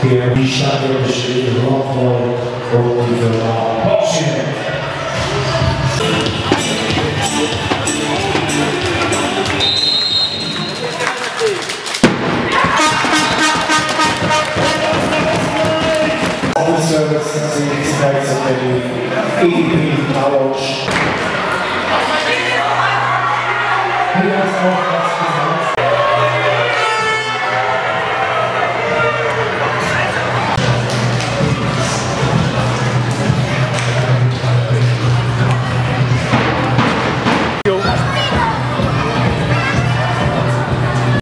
Pierre Bichat, le chef de l'enfant, au niveau de la pension. All services and expenses of the EDP knowledge